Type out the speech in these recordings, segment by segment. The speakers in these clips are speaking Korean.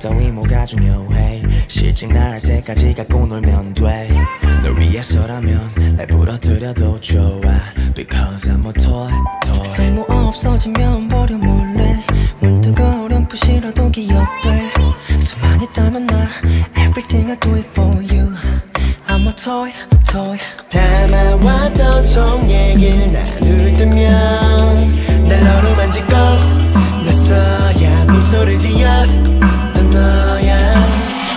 따위 뭐가 중요해. 실직 날 때까지 갖고 놀면 돼널 위해서라면 날 부러뜨려도 좋아. Because I'm a toy, toy. 쓸모 없어지면 버려 몰래. 문득 어렴풋이라도 기억돼. 수많이 있다면 나 Everything I do it for you. I'm a toy, toy. 담아왔던 속 얘기를 나눌 때면 날 너로 만지고 나서야 미소를 지어. 던 너야.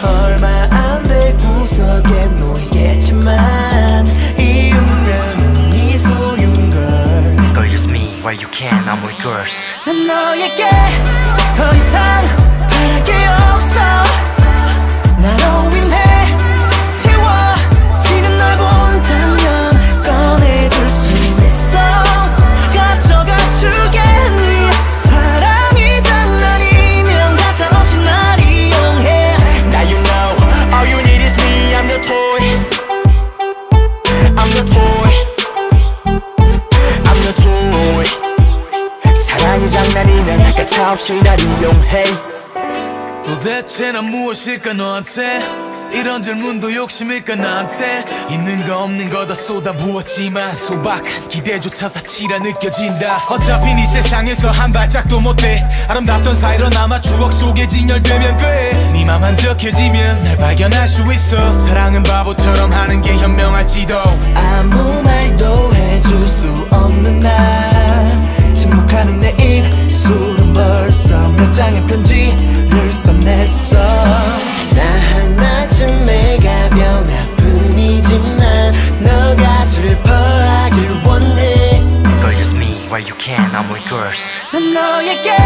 얼마 안 돼 구석에 놓이겠지만 이 운명은 네 소유인 걸. Girl, use me. Where you can, I'm with girls. 난 너에게 더 이상 바랄 게 없어 장난이면 가차없이 날 이용해. 도대체 난 무엇일까 너한테? 이런 질문도 욕심일까 나한테? 있는 거 없는 거 다 쏟아부었지만 소박한 기대조차 사치라 느껴진다. 어차피 네 세상에서 한 발짝도 못돼 아름답던 사이로 남아 추억 속에 진열되면 돼네 맘 한적해지면 날 발견할 수 있어. 사랑은 바보처럼 하는 게 현명할지도. 아무 말도 편지를 써냈어. 나 하나쯤의 가벼운 아픔이지만 너가 슬퍼하길 원해. Girl, use me where you can, I'm with girls. 난 너에게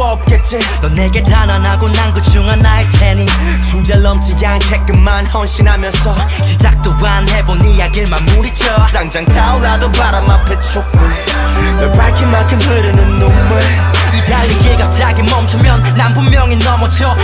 없겠지. 넌 내게 단언하고 난 그중 하나일 테니. 주제 넘지 않게끔만 헌신하면서 시작 도 안 해본 이야기를 마무리쳐 당장 타올라도 바람 앞에 촛불. 널 밝힌 만큼 흐르는 눈물. 이 달리기 갑자기 멈추면 난 분명히 넘어져